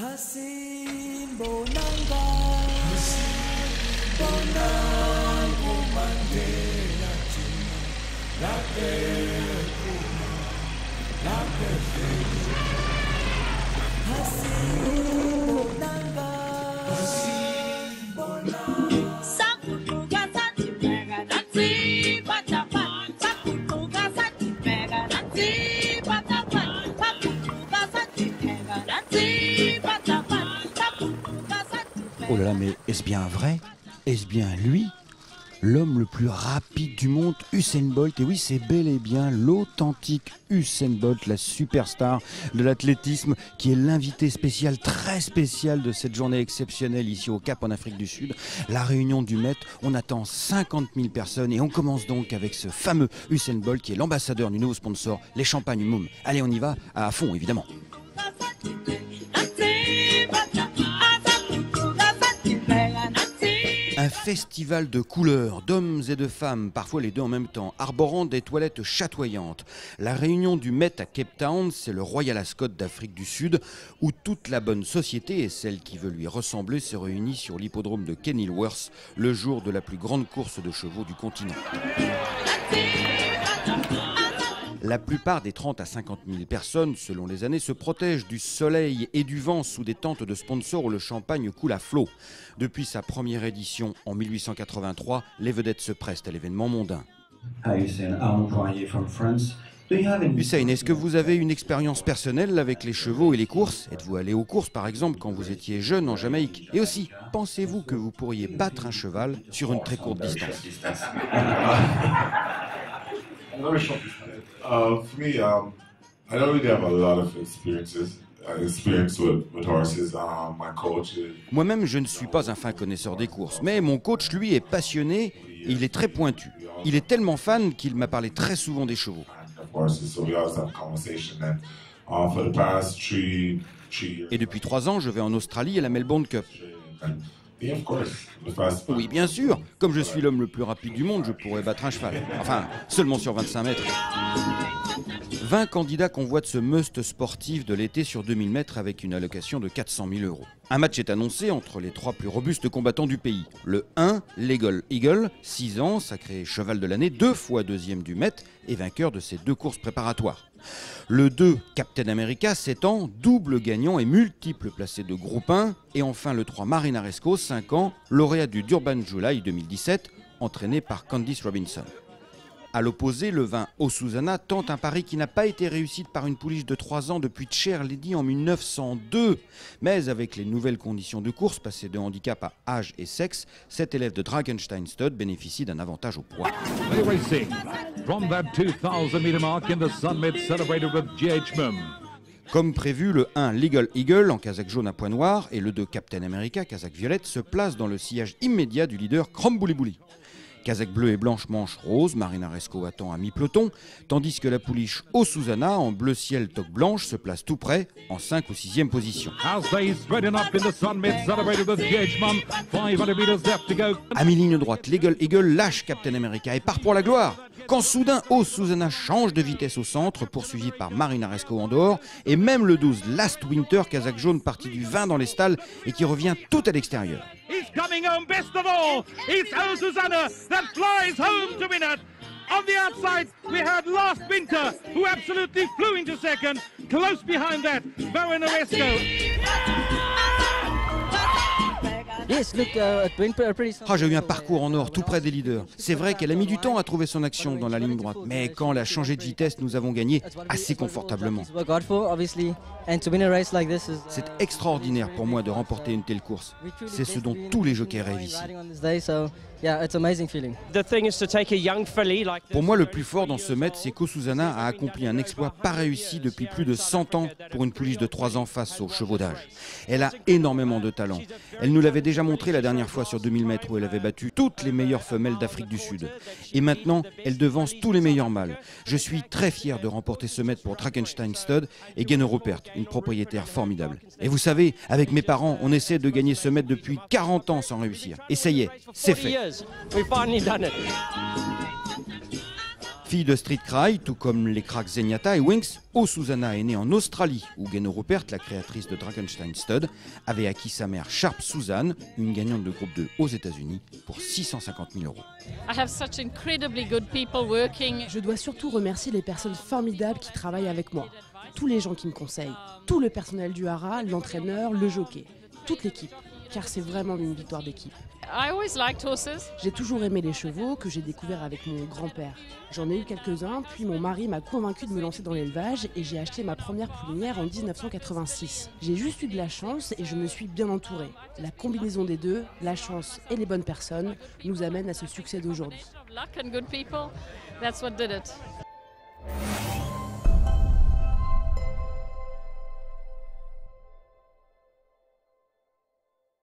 Hasin bonanga Hasin bonanga Oh là là, mais est-ce bien vrai? Est-ce bien lui? L'homme le plus rapide du monde, Usain Bolt. Et oui, c'est bel et bien l'authentique Usain Bolt, la superstar de l'athlétisme, qui est l'invité spécial, très spécial de cette journée exceptionnelle ici au Cap en Afrique du Sud. La réunion du Met, on attend 50 000 personnes et on commence donc avec ce fameux Usain Bolt qui est l'ambassadeur du nouveau sponsor, les Champagnes Moum. Allez, on y va, à fond évidemment. Festival de couleurs, d'hommes et de femmes, parfois les deux en même temps, arborant des toilettes chatoyantes. La réunion du Met à Cape Town, c'est le Royal Ascot d'Afrique du Sud, où toute la bonne société et celle qui veut lui ressembler se réunit sur l'hippodrome de Kenilworth le jour de la plus grande course de chevaux du continent. La plupart des 30 à 50 000 personnes, selon les années, se protègent du soleil et du vent sous des tentes de sponsors où le champagne coule à flot. Depuis sa première édition en 1883, les vedettes se pressent à l'événement mondain. Hussein, est-ce que vous avez une expérience personnelle avec les chevaux et les courses? Êtes-vous allé aux courses par exemple quand vous étiez jeune en Jamaïque? Et aussi, pensez-vous que vous pourriez battre un cheval sur une très courte distance? Uh, for me, um, I don't really have a lot of experiences. uh, Experience with, with horses. Um, my coach is Moi-même, je ne suis pas un fin connaisseur des courses, mais mon coach, lui, est passionné et il est très pointu. Il est tellement fan qu'il m'a parlé très souvent des chevaux. Et depuis trois ans, je vais en Australie à la Melbourne Cup. Oui, bien sûr, comme je suis l'homme le plus rapide du monde, je pourrais battre un cheval. Enfin, seulement sur 25 mètres. 20 candidats convoitent ce must sportif de l'été sur 2000 mètres avec une allocation de 400 000 euros. Un match est annoncé entre les trois plus robustes combattants du pays. Le 1, Legal Eagle, 6 ans, sacré cheval de l'année, deux fois deuxième du Met et vainqueur de ses deux courses préparatoires. Le 2, Captain America, 7 ans, double gagnant et multiple placé de groupe 1. Et enfin le 3, Marinaresco, 5 ans, lauréat du Durban July 2017, entraîné par Candice Robinson. À l'opposé, le 20 Osuzana tente un pari qui n'a pas été réussi par une pouliche de 3 ans depuis Cher Lady en 1902. Mais avec les nouvelles conditions de course, passées de handicap à âge et sexe, cet élève de Dragonstein Stud bénéficie d'un avantage au poids. They're racing from that 2000 meter mark in the Sunmid celebrated with GH Mum. Comme prévu, le 1 Legal Eagle en casaque jaune à point noir et le 2 Captain America casaque violette se placent dans le sillage immédiat du leader Krombouli Casaque bleu et blanche manche rose, Marinaresco attend à mi-peloton, tandis que la pouliche Osuzana en bleu ciel toque blanche se place tout près, en 5 ou 6e position. As they spreading up in the Sunmid celebrated with GH Mum. 500 meters left to go. À mi-ligne droite, Legal Eagle lâche Captain America et part pour la gloire. Quand soudain, Osuzana change de vitesse au centre, poursuivi par Marinaresco en dehors, et même le 12 Last Winter, casaque jaune parti du 20 dans les stalles et qui revient tout à l'extérieur. O Susanna Last Winter. Close behind that. Ah, j'ai eu un parcours en or tout près des leaders. C'est vrai qu'elle a mis du temps à trouver son action dans la ligne droite, mais quand elle a changé de vitesse, nous avons gagné assez confortablement. Work hard for, obviously, and to win a race like this is. uh, C'est extraordinaire pour moi de remporter une telle course. C'est ce dont tous les jockeys rêvent ici. riding on this day, so yeah, it's amazing feeling. The thing is to take a young filly like Pour moi, le plus fort dans ce mètre, c'est qu'Osuzana a accompli un exploit pas réussi depuis plus de 100 ans pour une pouliche de 3 ans face aux chevaux d'âge. Elle a énormément de talent. Elle nous l'avait déjà montré la dernière fois sur 2000 mètres où elle avait battu toutes les meilleures femelles d'Afrique du Sud. Et maintenant, elle devance tous les meilleurs mâles. Je suis très fier de remporter ce mètre pour Drakenstein Stud et Gainer Rupert, une propriétaire formidable. Et vous savez, avec mes parents, on essaie de gagner ce mètre depuis 40 ans sans réussir. Et ça y est, c'est 40 fait. Fille de Street Cry, tout comme les cracks Zenyatta et Winx, O Susanna est née en Australie, où Geno Rupert, la créatrice de Dragonstein Stud, avait acquis sa mère Sharp Suzanne, une gagnante de groupe 2 aux États-Unis, pour 650 000 euros. I have such incredibly good people working. Je dois surtout remercier les personnes formidables qui travaillent avec moi. Tous les gens qui me conseillent, tout le personnel du hara, l'entraîneur, le jockey, toute l'équipe, car c'est vraiment une victoire d'équipe. I always liked horses. J'ai toujours aimé les chevaux que j'ai découvert avec mon grand-père. J'en ai eu quelques-uns, puis mon mari m'a convaincu de me lancer dans l'élevage et j'ai acheté ma première poulinière en 1986. J'ai juste eu de la chance et je me suis bien entourée. La combinaison des deux, la chance et les bonnes personnes, nous amène à ce succès d'aujourd'hui.